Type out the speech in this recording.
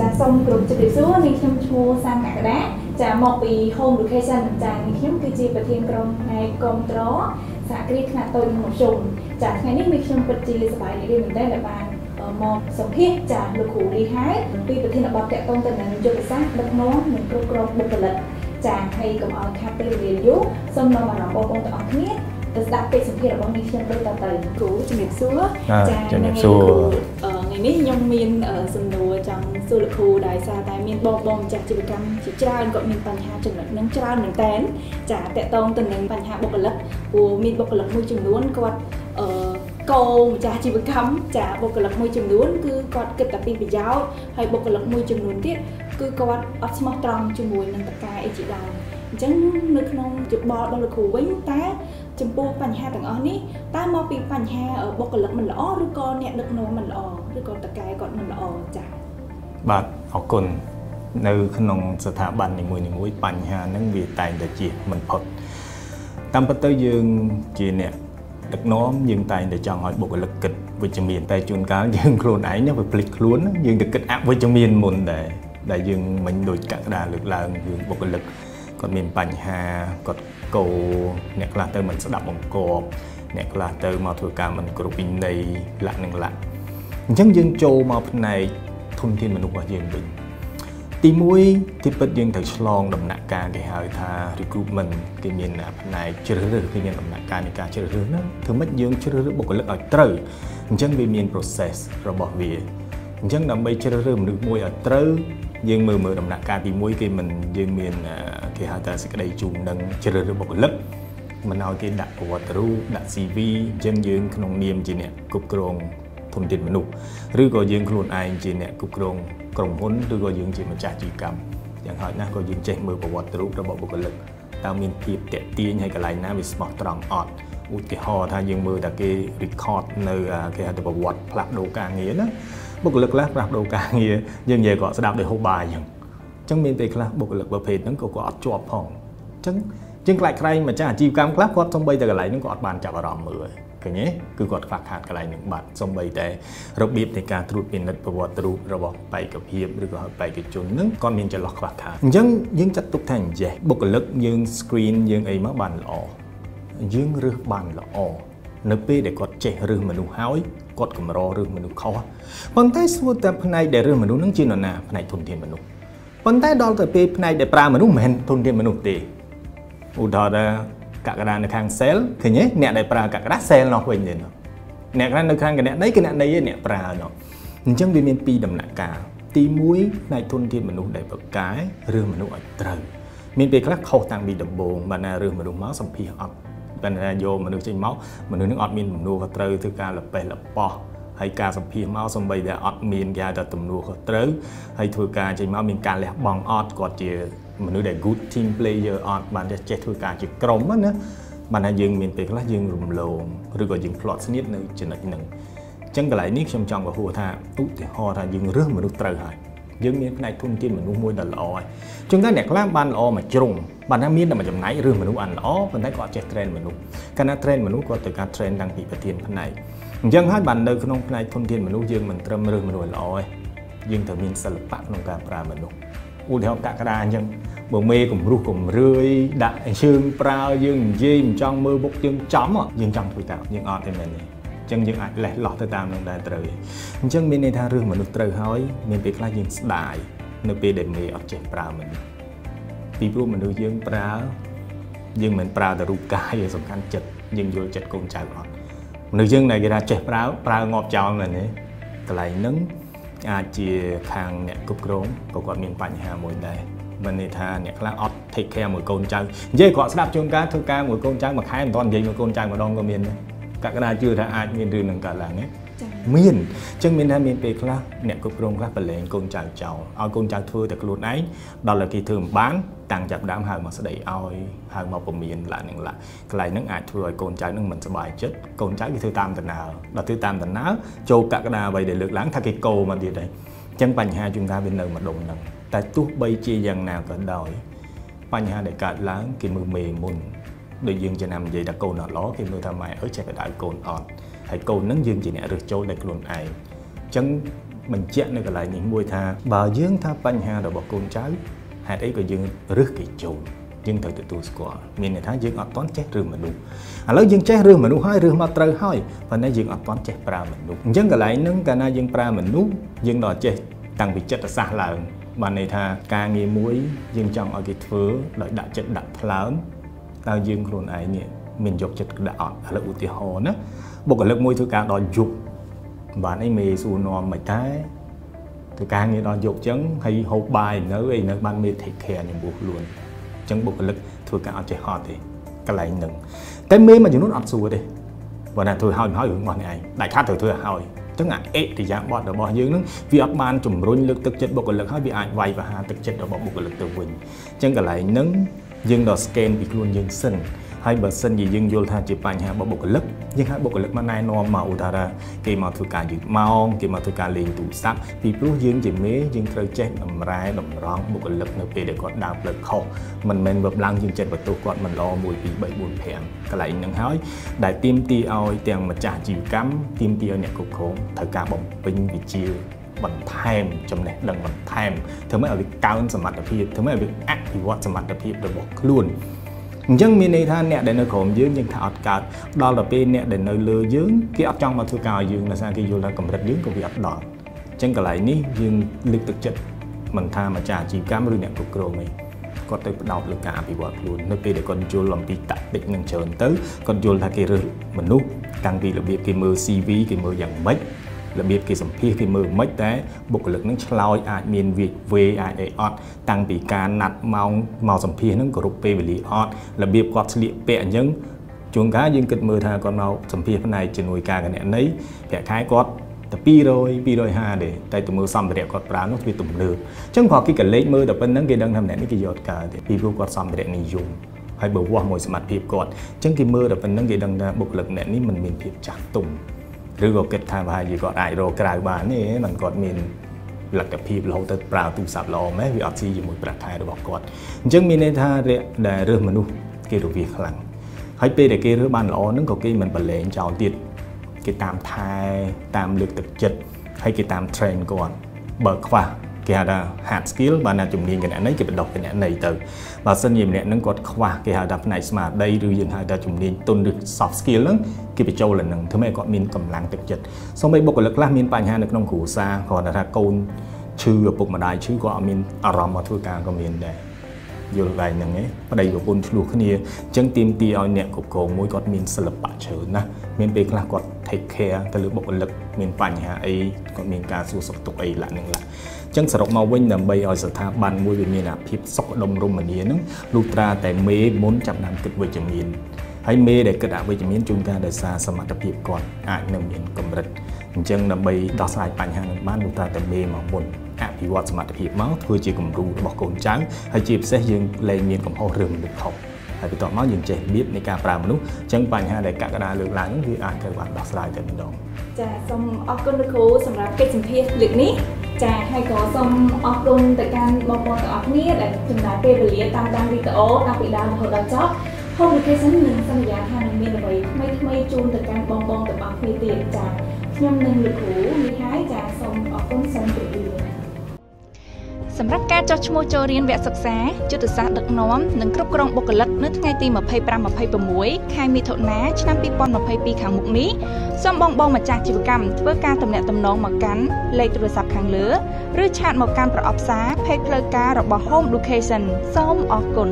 ចាសូមគោរពជម្រាបសួរនាងខ្ញុំឈ្មោះសានកក្កដាចាមកពី Home Location ចានាងខ្ញុំគឺជាប្រធានក្រុមផ្នែកគ្រប់គ្រងសហគ្រាសខ្នាតតូចនិងមធ្យមចាថ្ងៃនេះនាងខ្ញុំពិតជាសប្បាយរីករាយមែនទែនដែលបានមកសម្ភាសចាលោកគ្រូលីហែពីប្រធានបទតកតងទៅនឹងយុទ្ធសាស្ត្រដឹកនាំនិងគ្រប់គ្រងបុគ្គលិកចាហើយកុំឲ្យខាត់ពេលវេលាយូរសូមនាំអារម្មណ៍បងប្អូនទាំងអស់គ្នាទៅស្ដាប់ពេកសម្ភាសរបស់នាងខ្ញុំដូចតទៅគ្រូជំរាបសួរចាជំរាបសួរថ្ងៃ នេះខ្ញុំមានសំណួរចង់សួរលោកគ្រូដោយសារតែមានបងបងម្ចាស់ជីវកម្មជាច្រើនគាត់មានបញ្ហាចំណុចនឹងច្រើនមែនតើចាតកតងទៅនឹងបញ្ហាបុគ្គលិកព្រោះមានបុគ្គលិកមួយចំនួនគាត់អឺកោម្ចាស់ជីវកម្មចាបុគ្គលិកមួយចំនួនគឺគាត់គិតតែពីប្រយោជន៍ហើយបុគ្គលិកមួយចំនួនទៀតគឺគាត់អត់ស្មោះត្រង់ជាមួយនឹងតកាអីជាដើមអញ្ចឹងនៅក្នុងយោបល់របស់លោកគ្រូវិញតើ ចំពោះបញ្ហាទាំងអស់នេះតើមកពីបញ្ហាបុគ្គលិកមិនល្អឬក៏អ្នកដឹកនាំមិនល្អឬក៏តកែគាត់មិនល្អចា៎បាទអរគុណនៅក្នុងស្ថាប័ននីមួយៗបញ្ហាហ្នឹងវាតែងតែជាមិនផុតតាមពិតទៅយើងជាអ្នកដឹកនាំយើងតែងតែចង់ឲ្យបុគ្គលិកគិតវិជ្ជមានតែជួនកាលយើងខ្លួនឯងវាភ្លេចខ្លួនយើងទៅគិតអវិជ្ជមានមុនដែរដែលយើងមិនដូចកក្កដាលើកឡើងរឿងបុគ្គលិក គាត់មានបញ្ហាគាត់កោអ្នកខ្លះទៅមិនស្ដាប់បង្គាប់អ្នកខ្លះទៅមកធ្វើការមិនគ្រប់វិន័យលក្ខនឹងលក្ខអញ្ចឹងយើងចូលមកផ្នែកធនធានមនុស្សរបស់យើងវិញទី1ទីពិតយើងត្រូវឆ្លងដំណាក់កាលគេហៅថា recruitment គេមានផ្នែកជ្រើសរើសគេមានដំណាក់កាលនៃការជ្រើសរើសហ្នឹងធ្វើម៉េចយើងជ្រើសរើសបុគ្គលិកឲ្យត្រូវអញ្ចឹងវាមាន process របស់វាអញ្ចឹងដើម្បីជ្រើសរើសមនុស្សមួយឲ្យត្រូវយើងមើលមើលដំណាក់កាលទី1គេមិនយើងមាន គេហៅថាសេចក្តីជូននឹងជ្រើសរើសបុគ្គលិកមិនឲ្យគេដាក់ប្រវត្តិរូបដាក់ CV អញ្ចឹងយើងក្នុងនាមជាអ្នកគ្រប់គ្រងធនធានមនុស្សឬក៏យើងខ្លួនឯងជាអ្នកគ្រប់គ្រងក្រុមហ៊ុនឬក៏យើងជាម្ចាស់ជីវកម្មយ៉ាងហោចណាស់ក៏យើងចេះមើលប្រវត្តិរូបរបស់បុគ្គលិកតើមានភាពតាក់ទាញហើយកន្លែងណាវាស្មោះត្រង់អត់ឧទាហរណ៍ថាយើងមើលតែគេ record នៅគេហៅថាប្រវត្តិផ្លាស់ប្ដូរការងារណាបុគ្គលិកខ្លះផ្លាស់ប្ដូរការងារយើងនិយាយគាត់ស្ដាប់ដោយហូបបាយអញ្ចឹងអញ្ចឹងមានពេលខ្លះបុគ្គលិកប្រភេទហ្នឹងក៏គាត់អត់ជាប់ផងអញ្ចឹងជាងខ្លាចក្រែងម្ចាស់អាជីវកម្មខ្លះគាត់សំបីតែកន្លែងហ្នឹងគាត់អត់បានចាប់អារម្មណ៍មើលឃើញទេគឺគាត់ខ្វះខាតកន្លែងហ្នឹងបាត់សំបីតែរបៀបនៃការត្រួតពិនិត្យប្រវត្តិរូបរបស់បេក្ខភាពឬក៏បេក្ខជនហ្នឹងគាត់មានចន្លោះខ្វះខាតអញ្ចឹងយើងចាត់ទុកថាអញ្ចេះបុគ្គលិកយើង screen យើងអីមកបានល្អយើងរើសបានល្អនៅពេលដែលគាត់ចេះរើសមនុស្សហើយគាត់កម្ររើសមនុស្សខុសប៉ុន្តែសួរតែផ្នែកដែលរើសមនុស្សនឹងជានរណាផ្នែកធនធានមនុស្ស ប៉ុន្តែដល់ទៅពេលផ្នែកដែលប្រើមនុស្សមិនមែនធនធានមនុស្សទេឧទាហរណ៍កក្កដានៅខាង sell ឃើញទេអ្នកដែលប្រើកក្កដា sell នោះវិញទេអ្នកខ្លះនៅខាងគណនេយ្យគណនេយ្យអ្នកប្រើនោះអញ្ចឹងវាមានពីរដំណាក់កាលទី1ផ្នែកធនធានមនុស្សដែលប្រកែឬមនុស្សឲ្យត្រូវមានពេលខ្លះខុសតាំងពីដំបូងបានណាឬមនុស្សមកសម្ភាសអត់ប៉ុន្តែយកមនុស្សចេញមកមនុស្សនឹងអត់មានទំនួលខុសត្រូវធ្វើការលប៉េះលប៉ោះ ហើយការសម្ភាសមកសំបីតែអត់មានគេហៅថាទំនួលខុសត្រូវហើយធ្វើការចេញមកមានការលះបង់អត់គាត់ជាមនុស្សដែល good team player អត់បានចេះធ្វើការជាក្រុមណាបានថាយើងមានពេលខ្លះយើងរំលងឬក៏យើងផ្្លាត់ស្នៀតនៅចំណុចហ្នឹងអញ្ចឹងកន្លែងនេះខ្ញុំចង់បង្ហួថាឧទាហរណ៍ថាយើងរើសមនុស្សត្រូវហើយយើងមានផ្នែកធនធានមនុស្សមួយដ៏ល្អហើយជាងតែអ្នកខ្លះបានល្អមួយជ្រុងបានថាមានតែមួយចំណែកឬមនុស្សអានល្អប៉ុន្តែគាត់ចេះ train មនុស្សកាលណា train មនុស្សគាត់ទៅការ train តាំងពីប្រធានផ្នែក អញ្ចឹងហើយបាននៅក្នុងផ្នែកធនធានមនុស្សយើងមិនត្រឹមរើសមនុស្សល្អទេយើងត្រូវមានសិល្បៈក្នុងការប្រើមនុស្សឧទាហរណ៍កក្កដាអញ្ចឹងបើមេគំរុះគំរឿយដាក់ជើងប្រើយើងនិយាយមិនចង់មើលមុខយើងចំយើងចង់ធ្វើតាមយើងអត់ទេមែនទេចឹងយើងអាចលេះលោះទៅតាមនឹងដែរត្រូវអញ្ចឹងមានន័យថារឿងមនុស្សត្រូវហើយមានពេលខ្លះយើងស្ដាយនៅពេលដែលមេអត់ចេះប្រើមនុស្សពីព្រោះមនុស្សយើងប្រើយើងមិនប្រើតែរូបកាយឯសំខាន់ចិត្តយើងយល់ចិត្តកូនចៅអត់ មនុស្សយើងដែលគេថាចេះប្រើប្រើងាប់ចោលមែនទេកន្លែងហ្នឹងអាចជាខាងអ្នកគ្រប់គ្រងក៏គាត់មានបញ្ហាមួយដែរមិនន័យថាអ្នកខ្លះអត់ take care មួយកូនចៅនិយាយគាត់ស្ដាប់ជួនកាលធ្វើការមួយកូនចៅមួយខែមិនទាន់និយាយមួយកូនចៅម្ដងក៏មានដែរកក្កដាជឿថាអាចមានរឿងនឹងកើតឡើងទេ មានអញ្ចឹងមានថាមានពេលខ្លះអ្នកគ្រប់គ្រងខ្លះប្រឡែងកូនចៅចោលឲ្យកូនចៅធ្វើតែខ្លួនឯងដល់តែគេធ្វើមិនបានតាំងចាប់ដើមហៅមកស្ដីឲ្យហៅមកពមៀនឡានឹងឡាកន្លែងហ្នឹងអាចធ្វើឲ្យកូនចៅហ្នឹងមិនសប្បាយចិត្តកូនចៅគេធ្វើតាមដំណើរដល់ធ្វើតាមដំណើរចូលកក្កដាអ្វីដែលលើកឡើងថាគេកោមកទៀតហើយអញ្ចឹងបញ្ហាជួនកាលវានៅម្ដុំហ្នឹងតែទោះបីជាយ៉ាងណាក៏ដោយបញ្ហាដែលកើតឡើងគេមើលមេមុនដូចយើងចំណាំនិយាយថាកូនអត់ល្អគេមើលថាម៉ែអើចេះបដៅកូនអត់ ហើយកូនហ្នឹងយើងជាអ្នករើសចូលដោយខ្លួនឯងអញ្ចឹងបញ្ជាក់នៅកន្លែងនេះមួយថាបើយើងថាបញ្ហារបស់កូនចៅហេតុអីក៏យើងរឹសគេចូលយើងត្រូវទទួលស្គាល់មានន័យថាយើងអត់ទាន់ចេះរឿងមនុស្សឥឡូវយើងចេះរឿងមនុស្សហើយរឿងមកត្រូវហើយប៉ុន្តែយើងអត់ទាន់ចេះប្រើមនុស្សអញ្ចឹងកន្លែងហ្នឹងកាលណាយើងប្រើមនុស្សយើងដល់ចេះតាំងពីចិត្តសាស្ត្រឡើងបានន័យថាការងារមួយយើងចង់ឲ្យគេធ្វើដោយដាក់ចិត្តដាក់ថ្លើមតើយើងខ្លួនឯងនេះមានយកចិត្តដាក់អត់ឥឡូវឧទាហរណ៍ណា បុគ្គលិកមួយធ្វើការដល់យប់បានអីមេសួរនាំមិនតែធ្វើការងារដល់យប់ចឹងហើយហូបបាយនៅអីនៅបានមេ take care ចំពោះខ្លួនចឹងបុគ្គលិកធ្វើការអត់ចេះហត់ទេកន្លែងហ្នឹងតែមេមួយចំនួនអត់សួរទេបើណាធ្វើឲ្យហើយរឿងរបស់នេះឯងដាច់ខាត់ត្រូវធ្វើឲ្យចឹងអាអេតិយាប័តរបស់យើងនឹងវាអត់បានជំរុញលើកទឹកចិត្តបុគ្គលិកហើយវាអាចវាយប្រហារទឹកចិត្តរបស់បុគ្គលិកទៅវិញចឹងកន្លែងហ្នឹងយើងដល់ scan ពីខ្លួនយើងសិន ហើយបើសិនជាយើងយល់ថាជាបញ្ហារបស់បុគ្គលិកយើងហៅបុគ្គលិកមកណែនាំមកឧទាហរណ៍គេមកធ្វើការយឺតម៉ោងគេមកធ្វើការលេងទូរស័ព្ទពីព្រោះយើងជាមេយើងត្រូវចេះតម្រែតម្រង់បុគ្គលិកនៅពេលដែលគាត់ដើរផ្លូវខុសមិនមែនវឹបឡើងយើងចិត្តបន្ទោសគាត់មិនល្អ1 2 3 4 5កន្លែងហ្នឹងហើយដែលទៀមទីឲ្យទាំងម្ចាស់ជីវកម្មទៀមទីឲ្យអ្នកគ្រប់គ្រងត្រូវការបំពេញវិជ្ជាបន្ថែមចំណេះដឹងបន្ថែមធ្វើម៉េចឲ្យវាកើនសមត្ថភាពធ្វើម៉េចឲ្យវាអភិវឌ្ឍសមត្ថភាពរបស់ខ្លួន អញ្ចឹងមានន័យថាអ្នកដែលនៅក្រោមយើងយើងថាអត់កើតដល់ទៅពេលអ្នកដែលនៅលើយើងគេអត់ចង់មកធ្វើការឲ្យយើងដោយសារគេយល់ថាកម្រិតយើងក៏វាអត់ដល់អញ្ចឹងកន្លែងនេះយើងលើកទឹកចិត្តមិនថាម្ចាស់អាជីវកម្មឬអ្នកគ្រប់គ្រងទេគាត់ទៅផ្ដោតលើការអភិវឌ្ឍខ្លួននៅពេលដែលគាត់យល់អំពីតាក់ទិកនឹងច្រើនទៅគាត់យល់ថាគេរើសមនុស្សតាំងពីរបៀបគេមើល CV គេមើលយ៉ាងម៉េច របៀបគេសម្ភាសគេមើលមិនតែបុគ្គលិកនឹងឆ្លោយអាចមានវាវេអាចអីអត់តាំងពីការណាត់ម៉ោងមកសម្ភាសនឹងគ្រប់ពេលវេលាអត់របៀបគាត់ស្លៀកពាក់អញ្ចឹងជួនកាលយើងគិតមើលថាគាត់មកសម្ភាសផ្នែកជំនួយការគណនេយ្យប្រាក់ខែគាត់តែ200 250ទេតែទៅមើលសម្ភារៈគាត់ប្រើនោះវាទំនើបអញ្ចឹងព្រោះគេកលេចមើលតែប៉ុណ្្នឹងគេដឹងថាម្នាក់នេះគេយកកើតទេពីព្រោះគាត់សម្ភារៈនិយមហើយបើវាស់មួយសមត្ថភាពគាត់អញ្ចឹងគេមើលតែប៉ុណ្្នឹងគេដឹងថាបុគ្គលិកម្នាក់នេះមិនមានភាពចាស់ទុំ ឬក៏គិតថាប្រហែលជាគាត់អាចរកក្រៅបានទេมันគាត់មានលទ្ធភាពរហូតទៅប្រើទូរស័ព្ទល្អម៉េះវាអត់ស៊ីជាមួយប្រាក់ខែរបស់គាត់អញ្ចឹងមានន័យថារយៈដែលរើសមនុស្សគេរវាខ្លាំងហើយពេលដែលគេរើសបានល្អហ្នឹងក៏គេមិនប្រឡែងចោលទៀតគេតាមថែតាមលើកទឹកចិត្តហើយគេតាម train គាត់បើខ្វះគេហៅថា hard skill បានណាជំនាញគណនេយ្យគេបណ្ដុះគណនេយ្យទៅបើសិនជាម្នាក់ហ្នឹងគាត់ខ្វះគេហៅថាផ្នែកស្មារតីឬយើងហៅថាជំនាញទុនឬ soft skill ហ្នឹង គេបញ្ចូលឡើងហ្នឹងធ្វើឲ្យគាត់មានកម្លាំងទឹកចិត្តសូម្បីបុគ្គលិកខ្លះមានបញ្ហានៅក្នុងគ្រួសារគ្រាន់តែថាកូនឈឺឪពុកម្ដាយឈឺគាត់អត់មានអារម្មណ៍មកធ្វើការក៏មានដែរយល់ដែរហ្នឹងឯងប្តីប្រពន្ធឆ្លោះគ្នាអញ្ចឹងទីមទីឲ្យអ្នកគ្រប់គ្រងមួយគាត់មានសិល្បៈច្រើនណាមានពេលខ្លះគាត់ take care ទៅលើបុគ្គលិកមានបញ្ហាអីគាត់មានការសួរសុខទុក្ខអីឡាក់ហ្នឹងឡាក់អញ្ចឹងសរុបមកវិញដើម្បីឲ្យស្ថាប័នមួយវាមានអាភាពសុខដុមរមនាហ្នឹងលុះត្រាតែមេមុនចាប់ដើមគិតវិជ្ជមាន ហើយមេដែលគិតអវិជ្ជមានជួនកាលដោយសារសមត្ថភាពគាត់អាចនៅមានកម្រិតអញ្ចឹងដើម្បីដោះស្រាយបញ្ហានេះបានលុះត្រាតែមេមកមុនអភិវឌ្ឍសមត្ថភាពមកធ្វើជាគំរូរបស់កូនចៅហើយជាពិសេសយើងលែងមានកំហុសរឿងមនុស្សខុសហើយបន្ទាប់មកយើងចេះរបៀបនៃការប្រើមនុស្សអញ្ចឹងបញ្ហាដែលកក្កដាលើកឡើងនេះវាអាចត្រូវបានដោះស្រាយតែម្ដងចាសូមអរគុណលោកគ្រូសម្រាប់កិច្ចសម្ភាសន៍លើកនេះចាហើយក៏សូមអរគុណទៅកាន់បងប្អូនទាំងអស់គ្នាដែលចំណាយពេលវេលាតាមដានវីដេអូតាំងពីដើមរហូតដល់ចប់ Home Education នឹងសន្យាថានឹងមានអ្វីថ្មីថ្មីជូនទៅកាន់បងប្អូនទាំងអស់គ្នាទៀតចាខ្ញុំនិងលោកគ្រូនេះហើយចាសូមអរគុណសូមជម្រាបលាសម្រាប់ការចុះឈ្មោះចូលរៀនវគ្គសិក្សាយុទ្ធសាស្ត្រដឹកនាំនិងគ្រប់គ្រងបុគ្គលិកនៅថ្ងៃទី25-26ខែមិថុនាឆ្នាំ2022ខាងមុខនេះសូមបងបងម្ចាស់ជីវកម្មធ្វើការទំនាក់ទំនងមកកាន់លេខទូរស័ព្ទខាងលើឬឆាតមកកាន់ប្រអប់សារ Page ផ្លូវការរបស់ Home Education សូមអរគុណ